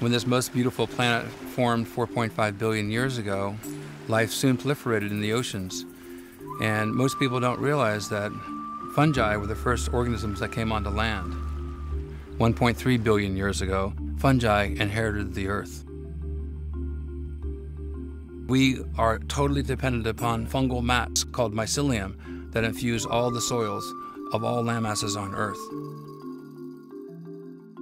When this most beautiful planet formed 4.5 billion years ago, life soon proliferated in the oceans. And most people don't realize that fungi were the first organisms that came onto land. 1.3 billion years ago, fungi inherited the earth. We are totally dependent upon fungal mats called mycelium that infuse all the soils of all landmasses on Earth.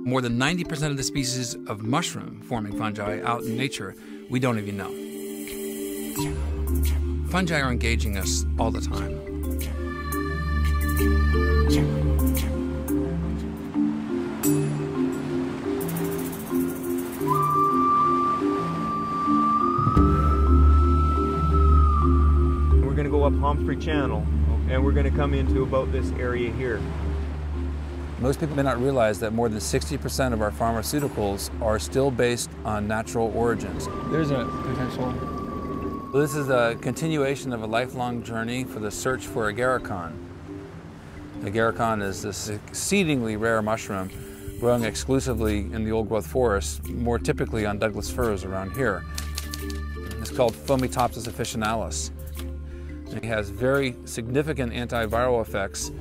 More than 90% of the species of mushroom forming fungi out in nature, we don't even know. Fungi are engaging us all the time. We're going to go up Humphrey Channel and we're going to come into about this area here. Most people may not realize that more than 60% of our pharmaceuticals are still based on natural origins. There's a potential. This is a continuation of a lifelong journey for the search for agarikon. Agarikon is this exceedingly rare mushroom growing exclusively in the old growth forest, more typically on Douglas firs around here. It's called Fomitopsis officinalis. It has very significant antiviral effects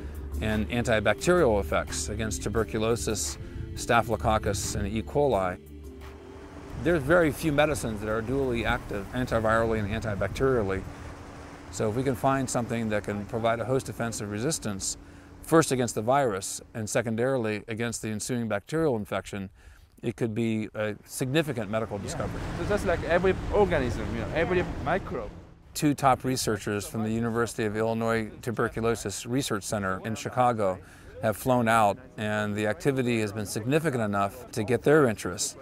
and antibacterial effects against tuberculosis, staphylococcus, and E. coli. There's very few medicines that are dually active antivirally and antibacterially. So if we can find something that can provide a host defensive resistance, first against the virus and secondarily against the ensuing bacterial infection, it could be a significant medical discovery. Yeah. So just like every organism, you know, every microbe two top researchers from the University of Illinois Tuberculosis Research Center in Chicago have flown out, and the activity has been significant enough to get their interest.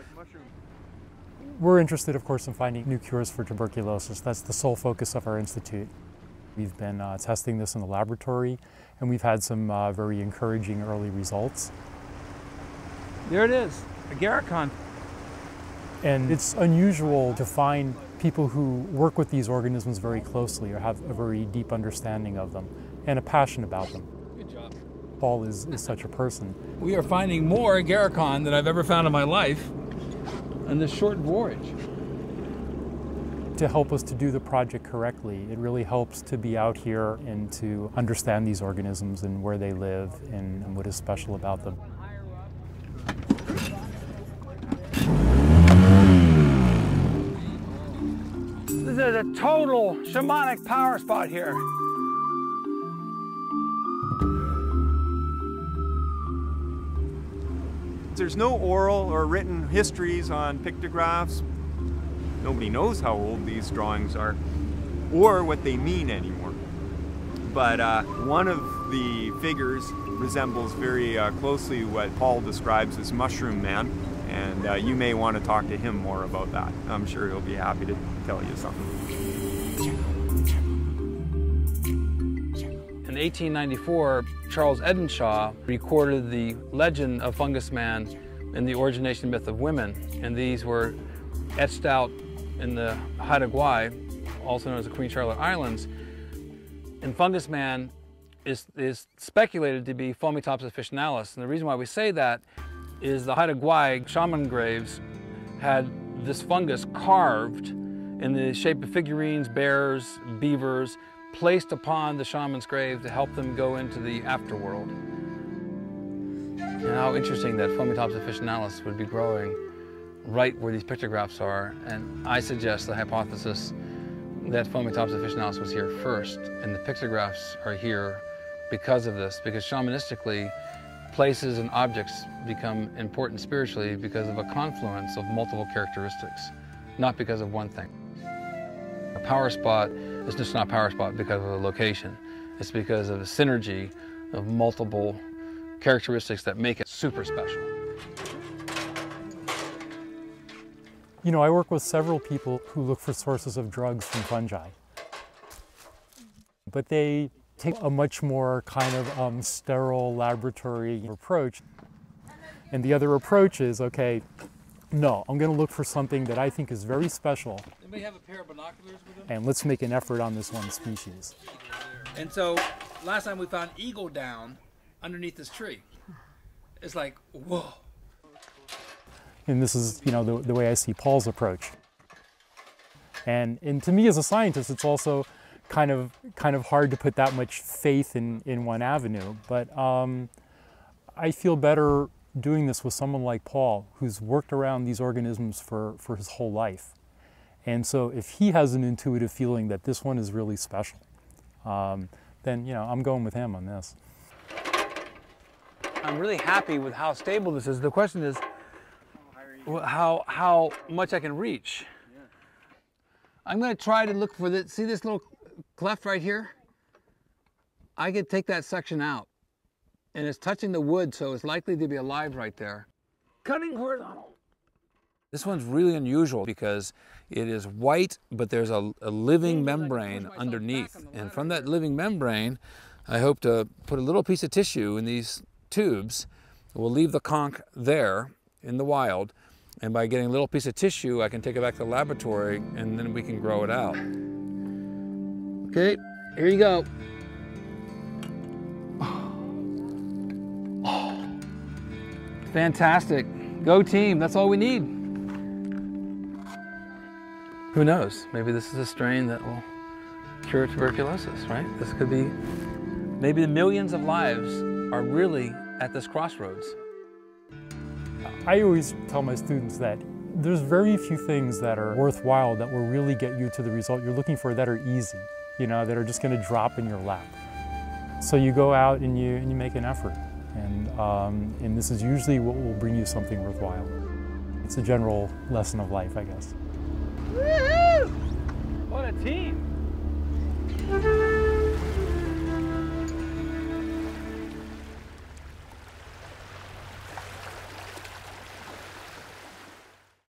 We're interested, of course, in finding new cures for tuberculosis. That's the sole focus of our institute. We've been uh, testing this in the laboratory, and we've had some uh, very encouraging early results. There it is, agarikon. And it's unusual to find people who work with these organisms very closely or have a very deep understanding of them and a passion about them. Good job. Paul is, is such a person. We are finding more agarikon than I've ever found in my life on this short voyage. To help us to do the project correctly, it really helps to be out here and to understand these organisms and where they live and, and what is special about them. Is a total shamanic power spot here. There's no oral or written histories on pictographs. Nobody knows how old these drawings are or what they mean anymore. But uh, one of the figures resembles very uh, closely what Paul describes as Mushroom Man, and uh, you may want to talk to him more about that. I'm sure he'll be happy to tell you something. In 1894, Charles Edenshaw recorded the legend of Fungus Man and the origination myth of women, and these were etched out in the Haida Gwaii, also known as the Queen Charlotte Islands. And Fungus Man is, is speculated to be Fomitopsis officinalis, and the reason why we say that is the Haida Gwaii shaman graves had this fungus carved in the shape of figurines, bears, beavers, placed upon the shaman's grave to help them go into the afterworld. And how interesting that Fomitopsis officinalis would be growing right where these pictographs are. And I suggest the hypothesis that Fomitopsis officinalis was here first, and the pictographs are here because of this, because shamanistically, places and objects become important spiritually because of a confluence of multiple characteristics, not because of one thing. A power spot is just not a power spot because of a location. It's because of a synergy of multiple characteristics that make it super special. You know, I work with several people who look for sources of drugs from fungi. But they take a much more kind of um, sterile laboratory approach. And the other approach is, okay, no, I'm going to look for something that I think is very special. Anybody have a pair of binoculars with them? And let's make an effort on this one species. And so last time we found eagle down underneath this tree. It's like, whoa. And this is, you know, the, the way I see Paul's approach. And, and to me as a scientist, it's also kind of, kind of hard to put that much faith in, in one avenue. But um, I feel better doing this with someone like Paul, who's worked around these organisms for, for his whole life. And so if he has an intuitive feeling that this one is really special, um, then, you know, I'm going with him on this. I'm really happy with how stable this is. The question is how, how much I can reach. I'm going to try to look for the, see this little cleft right here? I could take that section out and it's touching the wood, so it's likely to be alive right there. Cutting horizontal. This one's really unusual because it is white, but there's a, a living membrane underneath. And from that living membrane, I hope to put a little piece of tissue in these tubes. We'll leave the conk there in the wild, and by getting a little piece of tissue, I can take it back to the laboratory and then we can grow it out. Okay, here you go. Fantastic. Go team, that's all we need. Who knows? Maybe this is a strain that will cure tuberculosis, right? This could be, maybe the millions of lives are really at this crossroads. I always tell my students that there's very few things that are worthwhile that will really get you to the result you're looking for that are easy, you know, that are just going to drop in your lap. So you go out and you, and you make an effort. And, um, and this is usually what will bring you something worthwhile. It's a general lesson of life, I guess.